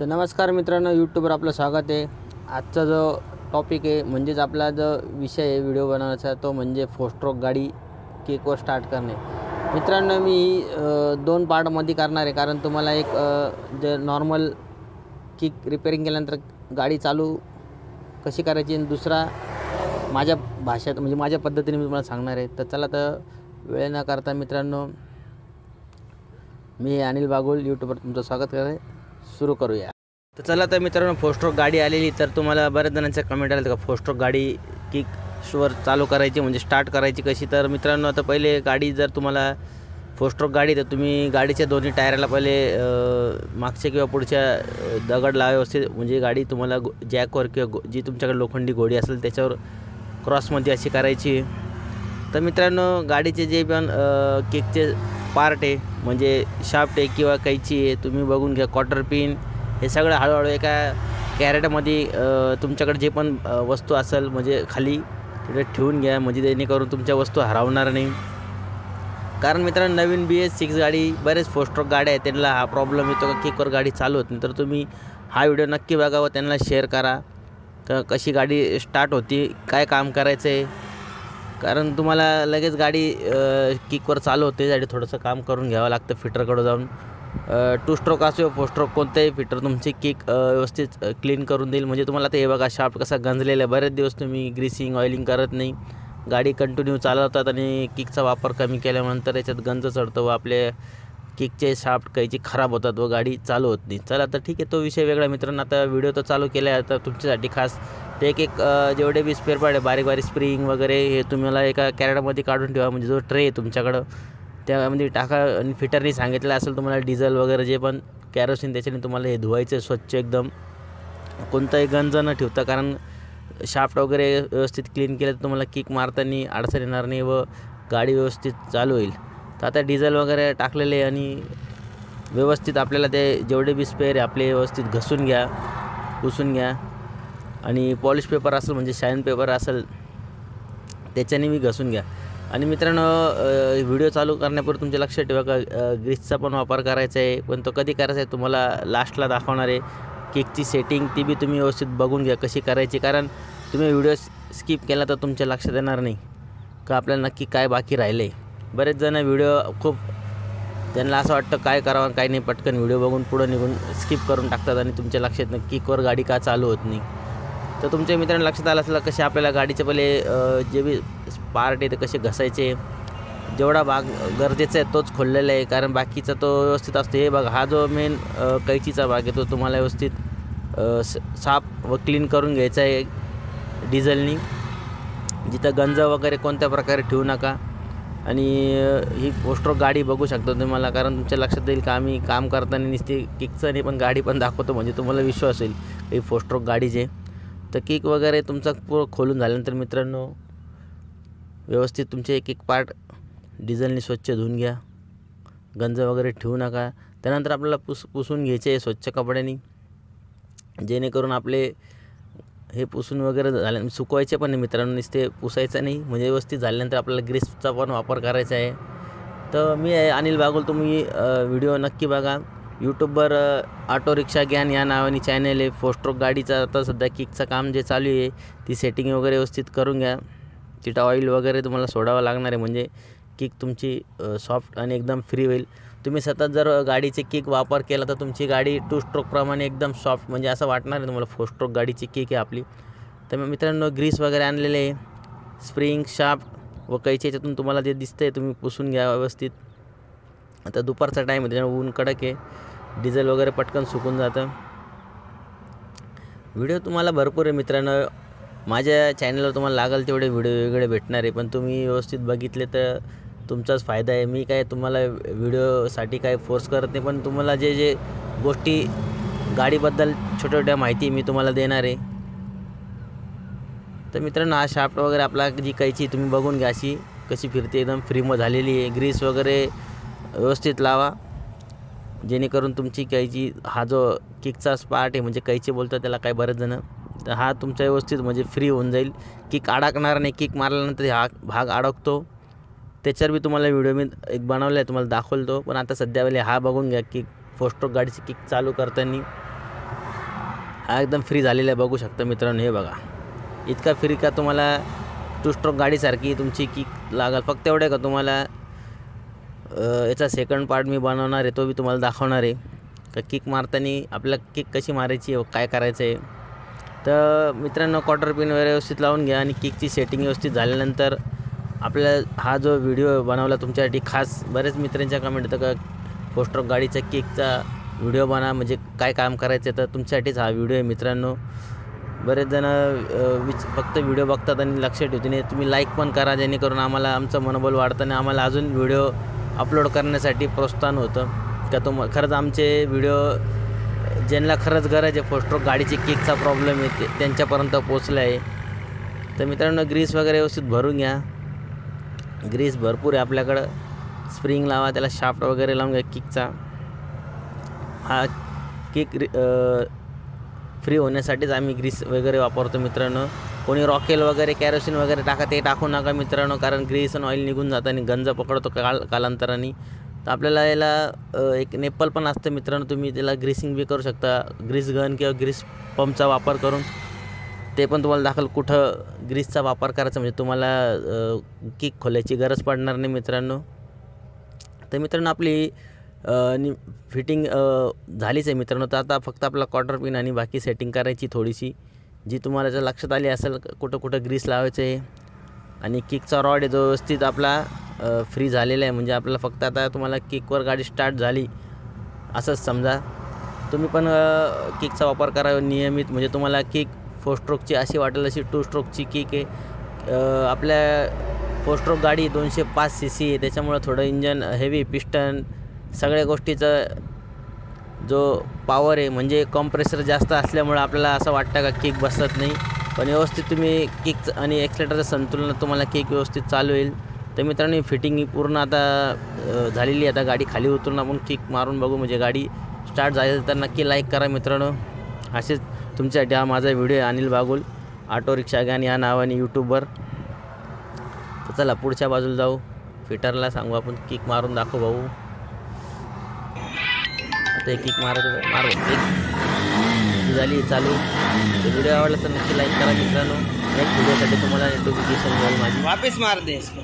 तर नमस्कार मित्रांनो यूट्यूबवर आपलं स्वागत आहे. आजचा जो टॉपिक आहे म्हणजेच आपला जो विषय आहे व्हिडिओ बनवण्याचा तो म्हणजे फोस्ट्रोक गाडी केकवर स्टार्ट करणे. मित्रांनो मी दोन पार्टमध्ये करणार आहे. कारण तुम्हाला एक जे नॉर्मल किक रिपेअरिंग केल्यानंतर गाडी चालू कशी करायची आणि दुसरा माझ्या भाषेत म्हणजे माझ्या पद्धतीने मी तुम्हाला सांगणार आहे. तर चला तर वेळ न करता मित्रांनो मी अनिल बागुल यूट्यूबवर तुमचं स्वागत करत आहे सुरू करूया. तर चला तर मित्रांनो फोस्ट्रोक गाडी आलेली. तर तुम्हाला बऱ्याच जणांच्या कमेंट आल्या का फोस्ट्रोक गाडी किक वर चालू करायची म्हणजे स्टार्ट करायची कशी? तर मित्रांनो आता पहिले गाडी जर तुम्हाला फोस्ट्रोक गाडी तर तुम्ही गाडीच्या दोन्ही टायराला पहिले मागच्या किंवा पुढच्या दगड लावा व्यवस्थित. म्हणजे गाडी तुम्हाला जॅकवर किंवा जी तुमच्याकडे लोखंडी घोडी असेल त्याच्यावर क्रॉसमध्ये अशी करायची. तर मित्रांनो गाडीचे जे पण केकचे पार्ट आहे म्हणजे शाफ्ट आहे किंवा कैची आहे तुम्ही बघून घ्या. क्वार्टर पिन हे सगळं हळूहळू एका कॅरेटमध्ये तुमच्याकडे जे पण वस्तू असेल म्हणजे खाली तिथे ठेवून घ्या म्हणजे जेणेकरून तुमच्या वस्तू हरवणार नाही. कारण मित्रांनो नवीन बी एस सिक्स गाडी बरेच फोस्ट्रॉक गाड्या आहेत त्यांना हा प्रॉब्लेम येतो का किकवर गाडी चालू होत नाही. तर तुम्ही हा व्हिडिओ नक्की बघा व त्यांना शेअर करा. क कशी गाडी स्टार्ट होती काय काम करायचं आहे कारण तुम्हाला लगेच गाडी किकवर चालू होते त्यासाठी थोडंसं काम करून घ्यावं लागतं फिटरकडं जाऊन. टू स्ट्रोक असो फोर स्ट्रोक कोणताही फिटर तुमची किक व्यवस्थित क्लीन करून देईल. म्हणजे तुम्हाला ते हे बघा शार्प कसा गंजलेला आहे. बरेच दिवस तुम्ही ग्रीसिंग ऑइलिंग करत नाही. गाडी कंटिन्यू चालवतात आणि किकचा वापर कमी केल्यानंतर याच्यात गंज चढतो व आपले किकचे शाफ्ट काहीची खराब होतात व गाडी चालू होत नाही. चला तर ठीक आहे तो विषय वेगळा मित्रांनो आता व्हिडिओ तर चालू केला आहे. आता तुमच्यासाठी खास ते एक एक जेवढे बी स्पेअर पार्ट आहे बारीक बारीक स्प्रिंग वगैरे हे तुम्हाला एका कॅरेटमध्ये काढून ठेवा. म्हणजे जो ट्रे आहे तुमच्याकडं त्यामध्ये टाका आणि फिटरनी सांगितलं असेल तुम्हाला डिझेल वगैरे जे पण कॅरोसिन त्याच्याने तुम्हाला हे धुवायचं स्वच्छ एकदम. कोणताही गंज न ठेवता कारण शाफ्ट वगैरे व्यवस्थित क्लीन केलं तर तुम्हाला किक मारताना अडचण येणार नाही व गाडी व्यवस्थित चालू होईल. तर आता डिझेल वगैरे टाकलेले आणि व्यवस्थित आपल्याला ते जेवढे बी स्पेअर आहे आपले व्यवस्थित घसून घ्या पुसून घ्या. आणि पॉलिश पेपर असेल म्हणजे शाईन पेपर असेल त्याच्याने मी घसून घ्या. आणि मित्रांनो व्हिडिओ चालू करण्यापूर्वी तुमच्या लक्षात ठेवा का ग्रीसचा पण वापर करायचा आहे पण तो कधी करायचा आहे तुम्हाला लास्टला दाखवणार आहे. केकची सेटिंग ती बी तुम्ही व्यवस्थित बघून घ्या कशी करायची कारण तुम्ही व्हिडिओ स्किप केला तर तुमच्या लक्षात येणार नाही का आपल्याला नक्की काय बाकी राहिलं आहे बरेच जण व्हिडिओ खूप त्यांना असं वाटतं काय करावं काय नाही पटकन व्हिडिओ बघून पुढं निघून स्किप करून टाकतात आणि तुमच्या लक्षात नाही किकवर गाडी का चालू होत नाही. तर तुमच्या मित्रांना लक्षात आलं असलं कसे आपल्याला गाडीचे पहिले जे बी पार्ट आहे ते कसे घसायचे. जेवढा भाग गरजेचा आहे तोच खोललेला आहे कारण बाकीचा तो व्यवस्थित असतो. हे बघा हा जो मेन कैचीचा भाग आहे तो तुम्हाला व्यवस्थित स- साफ व क्लीन करून घ्यायचा आहे डिझेलनी जिथं गंज वगैरे कोणत्या प्रकारे ठेवू नका. आणि ही पोस्ट्रोक गाडी बघू शकता तुम्हाला कारण तुमच्या लक्षात येईल का आम्ही काम करताना निसते किकचं नाही पण गाडी पण दाखवतो म्हणजे तुम्हाला विश्वास येईल ही फोस्ट्रोक गाडीचे. तर केक वगैरे तुमचा पूर्ण खोलून झाल्यानंतर मित्रांनो व्यवस्थित तुमचे एक एक पार्ट डिझेलने स्वच्छ धुवून घ्या. गंज वगैरे ठेवू नका. त्यानंतर आपल्याला पुस पुसून घ्यायचे आहे स्वच्छ कपड्यानी. जेणेकरून आपले हे पुसून वगैरे झाल्या सुकवायचे पण नाही मित्रांनो नुसते पुसायचं नाही. म्हणजे व्यवस्थित झाल्यानंतर आपल्याला ग्रीसचा पण वापर करायचा आहे. तर मी अनिल बागुल तुम्ही व्हिडिओ नक्की बघा. यूट्यूबवर ऑटो रिक्षा ज्ञान या नावाने चॅनल आहे. फोस्ट्रोक गाडीचं आता सध्या किकचं काम जे चालू आहे ती सेटिंग वगैरे व्यवस्थित करून घ्या. तिथं ऑइल वगैरे तुम्हाला सोडावं लागणार आहे. म्हणजे किक तुमची सॉफ्ट आणि एकदम फ्री होईल. तुम्ही सतत जर गाडीचे किक वापर केला तर तुमची गाडी टू स्ट्रोकप्रमाणे एकदम सॉफ्ट म्हणजे असं वाटणार आहे तुम्हाला. फोर स्ट्रोक गाडीची किक आहे आपली. तर मग मित्रांनो ग्रीस वगैरे आणलेले आहे. स्प्रिंग शार्प व कैचे याच्यातून तुम्हाला जे दिसतं आहे तुम्ही पुसून घ्या व्यवस्थित. आता दुपारचा टाईम आहे त्याच्यामुळे ऊन कडक आहे. डिझेल वगैरे पटकन सुकून जातं. व्हिडिओ तुम्हाला भरपूर आहे मित्रांनो. माझ्या चॅनलवर तुम्हाला लागेल तेवढे व्हिडिओ वेगळे भेटणार आहे. पण तुम्ही व्यवस्थित बघितले तर तुमचाच फायदा आहे. मी काय तुम्हाला व्हिडिओसाठी काय फोर्स करत नाही पण तुम्हाला जे जे गोष्टी गाडीबद्दल छोट्या छोट्या माहिती मी तुम्हाला देणार आहे. तर मित्रांनो हा शाफ्ट वगैरे आपला जी कायची तुम्ही बघून घ्या अशी. कशी फिरते एकदम फ्रीम झालेली आहे. ग्रीस वगैरे व्यवस्थित लावा. जेणेकरून तुमची कैची हा जो किकचा स्पार्ट आहे म्हणजे कैची बोलतात त्याला काय बरेच जणं तर हा तुमचा व्यवस्थित म्हणजे फ्री होऊन जाईल. किक अडकणार नाही किक मारल्यानंतर हा भाग अडकतो. त्याच्यावर बी तुम्हाला व्हिडिओ मी एक बनवला आहे तुम्हाला दाखवतो पण आता सध्या वेळेला हा बघून घ्या की फोस्ट्रोक गाडीची किक चालू करताना हा एकदम फ्री झालेला आहे बघू शकता मित्रांनो हे बघा. इतका फ्री का तुम्हाला टू स्ट्रोक गाडीसारखी तुमची किक लागल. फक्त एवढं आहे का तुम्हाला याचा सेकंड पार्ट मी बनवणार आहे तो मी तुम्हाला दाखवणार आहे. का किक मारताना आपल्याला किक कशी मारायची आहे, काय करायचं आहे. तर मित्रांनो क्वार्टर पिन वगैरे व्यवस्थित लावून घ्या आणि किकची सेटिंग व्यवस्थित झाल्यानंतर आपल्या हा जो व्हिडिओ बनवला तुमच्यासाठी खास बरेच मित्रांच्या कमेंट येतं का पोस्टर गाडीचा किकचा व्हिडिओ बना म्हणजे काय काम करायचं तर तुमच्यासाठीच हा व्हिडिओ आहे मित्रांनो. बरेच जण विच फक्त व्हिडिओ बघतात आणि लक्षात ठेवते नाही तुम्ही लाईक पण करा जेणेकरून आम्हाला आमचं मनोबल वाढतं आणि आम्हाला अजून व्हिडिओ अपलोड करण्यासाठी प्रोत्साहन होतं. का तुम खरंच आमचे व्हिडिओ ज्यांना खरंच गरज आहे पोस्ट्रोक गाडीची किकचा प्रॉब्लेम आहे ते त्यांच्यापर्यंत पोचलं आहे. तर मित्रांनो ग्रीस वगैरे व्यवस्थित भरून घ्या. ग्रीस भरपूर आहे आपल्याकडं. स्प्रिंग लावा त्याला शाफ्ट वगैरे लावून घ्या किकचा. हा किक फ्री होण्यासाठीच आम्ही ग्रीस वगैरे वापरतो मित्रांनो. कोणी रॉकेल वगैरे कॅरोसिन वगैरे टाका ते टाकू नका मित्रांनो कारण ग्रीस आणि ऑइल निघून जातं आणि गंज पकडतो काल कालांतराने. तर आपल्याला याला एक नेपल पण असतं मित्रांनो तुम्ही त्याला ग्रीसिंग बी करू शकता. ग्रीस गन किंवा ग्रीस पंपचा वापर करून. ते पण तुम्हाला दाखल कुठं ग्रीसचा वापर करायचा म्हणजे तुम्हाला किक खोलायची गरज पडणार नाही मित्रांनो. तर मित्रांनो आपली नि फिटिंग झालीच आहे मित्रांनो. तर आता फक्त आपला क्वार्टर पिन आणि बाकी सेटिंग करायची थोडीशी. जी तुम्हाला जर लक्षात आली असेल कुठं कुठं ग्रीस लावायचं आहे आणि किकचा रॉड आहे जो व्यवस्थित आपला फ्री झालेला आहे. म्हणजे आपल्याला फक्त आता तुम्हाला किकवर गाडी स्टार्ट झाली. असंच समजा. तुम्ही पण किकचा वापर करा नियमित. म्हणजे तुम्हाला किक फोर स्ट्रोकची अशी वाटेल अशी टू स्ट्रोकची किक आहे. आपल्या फोर स्ट्रोक गाडी दोनशे पाच सी सी आहे. त्याच्यामुळं थोडं इंजन हेवी पिस्टन सगळ्या गोष्टीचं जो पॉवर आहे म्हणजे कॉम्प्रेसर जास्त असल्यामुळं आपल्याला असं वाटतं का किक बसत नाही. पण व्यवस्थित तुम्ही किक आणि एक्सलेटरचं संतुलन तुम्हाला किक व्यवस्थित चालू होईल तर मित्रांनो फिटिंग ही पूर्ण आता झालेली आहे. आता गाडी खाली उतरून आपण किक मारून बघू. म्हणजे गाडी स्टार्ट झाली तर नक्की लाईक करा मित्रांनो. असेच तुमच्यासाठी हा माझा video Anil Bagul. Auto rickshaw गॅन या नावाने यूट्यूबवर तर चला पुढच्या बाजूला जाऊ. फिटरला सांगू आपण किक मारून दाखवू भाऊ. आता एक एक मारायचं मारू. एक. झाली चालू. व्हिडिओ आवडला तर नक्की लाईक करा मित्रांनो. नेक्स्ट व्हिडिओसाठी तुम्हाला नोटिफिकेशन मिळेल माझी. वापस मार दे इसको.